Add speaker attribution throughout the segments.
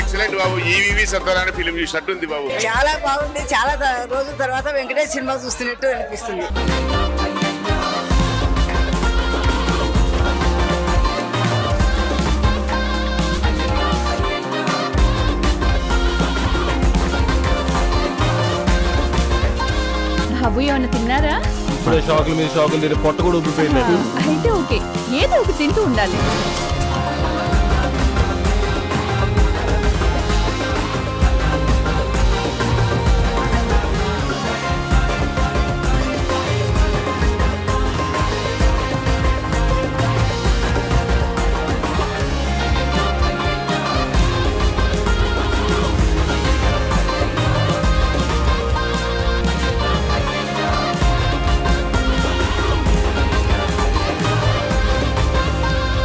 Speaker 1: Excellent బాబు. E V V Satyanarayana film చూసినట్టుంది బాబు.
Speaker 2: చాలా బాగుంది. చాలా రోజుల తర్వాత వెంకటేష్ సినిమా చూస్తున్నట్టు అనిపిస్తుంది.
Speaker 3: బాబు ఏమన్నా తిన్నారా?
Speaker 4: ఇప్పుడే షాకుల మీద షాకులు తిరిగి పొట్ట కూడా ఉబ్బిపోయింది
Speaker 3: అయితే ఓకే. ఏదో ఒకటి తింటూ ఉండాలి.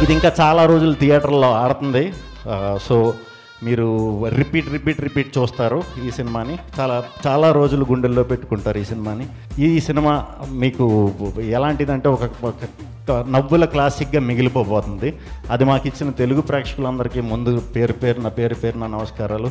Speaker 5: ఇది ఇంకా చాలా రోజులు థియేటర్లో ఆడుతుంది. సో మీరు రిపీట్ రిపీట్ రిపీట్ చూస్తారు ఈ సినిమాని. చాలా చాలా రోజులు గుండెల్లో పెట్టుకుంటారు ఈ సినిమాని. ఈ సినిమా మీకు ఎలాంటిదంటే ఒక నవ్వుల క్లాసిక్గా మిగిలిపోబోతుంది. అది మాకు ఇచ్చిన తెలుగు ప్రేక్షకులందరికీ ముందు పేరు పేరున పేరు పేరున నమస్కారాలు.